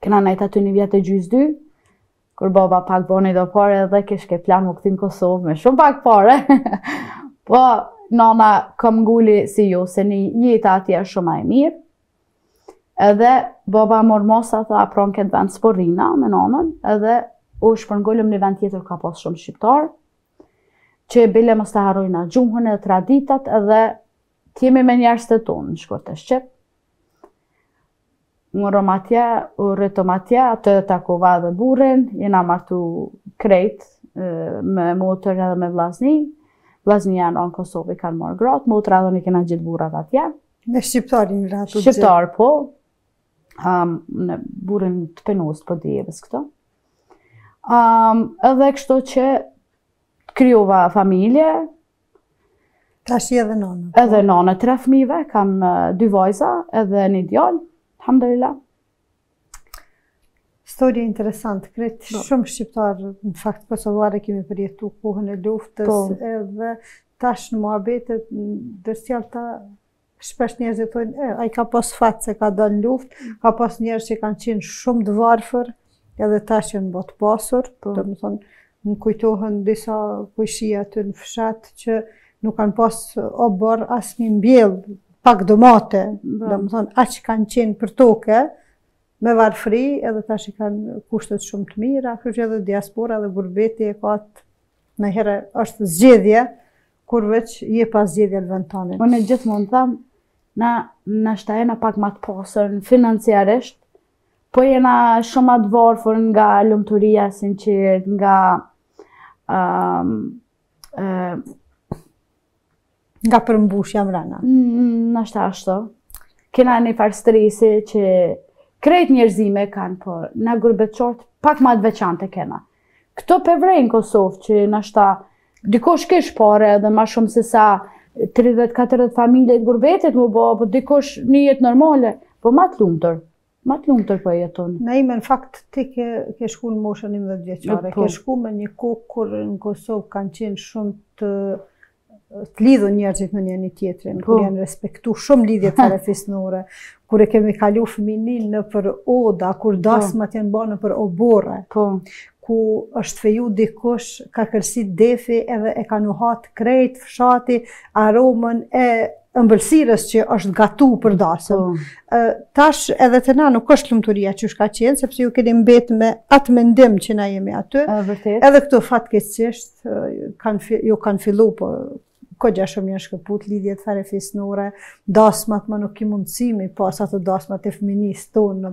Kena nejt aty një vjet e gjysë dy, kur baba pak boni do pare dhe kish ke plan me u kthy n'Kosovë me shumë pak pare. po, nana kam nguli se jo, se një jetë atje është shumë ma e mirë. Edhe baba ma në fund tha pra n'këtë vend s'po rrina me nanën, edhe u shpërngulëm në një vend tjetër ku ka pas shumë shqiptarë, që bile mos ta harrojna gjuhën e traditat edhe Të jemi me njerëzit tonë shkurt e shqip. U rritëm atje, u rritëm atje, atje takova edhe burrin, jena martu krejt me motra edhe me vllazni. Vllaznia në Kosovë i kanë marrë gratë, motrat edhe na i kena gjithë burrat atje. Me shqiptarë jeni martu gjithë? Shqiptar, po. Um, në burin të penost, po dhe jebës këto. Um, edhe kështu që krijova familje, Tash je edhe nanë. Po. Edhe nanë e tre fëmijve, kam dy vajza edhe një djalë, elhamdulilah. Histori interesante, krejt po. shumë shqiptarë, në fakt kosovarë kemi përjetu kohën e luftës, po. edhe tash në muhabetet, ndërsjellta Shpesh njerëzit thonë, e, ai ka pas fat se ka dalë në luftë, ka pas njerëz që kanë qenë shumë të varfër, edhe tash janë bërë të pasur, po. domethënë, më kujtohen disa kujshi aty në fshat që nuk kanë pas oborr as me mbjell pak domate, po. domethënë, aq kanë qenë për toke, me varfëri, edhe tash i kanë kushtet shumë të mira, kështu që edhe diaspora dhe gurbeti e ka atë nganjëherë është zgjidhje, Kur veç je pa zgjidhje në vend tand. Unë gjithmonë tham, na nashta jena pak më të pasur financiarisht, po jena shumë më të varfër nga lumturia sinqert, nga um, uh, nga përmbushja mrena. Mm, nashta ashtu. Kena një farë stresi që krejt njerëzimi e kanë, por na gurbetçarët pak ma të veçantë e kena. Këtu po e vrej në Kosovë që nashta dikosh kesh pare edhe ma shumë se sa 30-40 familje të gurbetit me ba, po dikosh një jetë normale, po ma të lumtur. Ma të lumtur po jeton. Naime, në fakt, ti ke, ke shku në moshën njëmbëdhjetëvjeçare, po. ke shku në një kohë kur në Kosovë kanë qenë shumë të të lidhun njerëzit me njëri tjetrin, po. kur janë respektu shumë lidhjet farefisnore, kur e kemi kalu fëmininë nëpër oda, kur po. dasmat janë ba nëpër oborre, po. kur është feju dikush, ka kërsitë defi edhe e ka nuhat krejt fshati aromën e ëmbëlsirës që është gatu për dasëm. Tash edhe te na nuk është lumturia qysh ka qenë, sepse ju keni mbet me atë mendim që na jemi aty, edhe këtu fatkeqësisht, ju kanë fillu, po kogja shumë janë shkëput, lidhjet farefisnore, dasmat ma nuk i mundësimi, pos ato dasmat e fëminis tonë.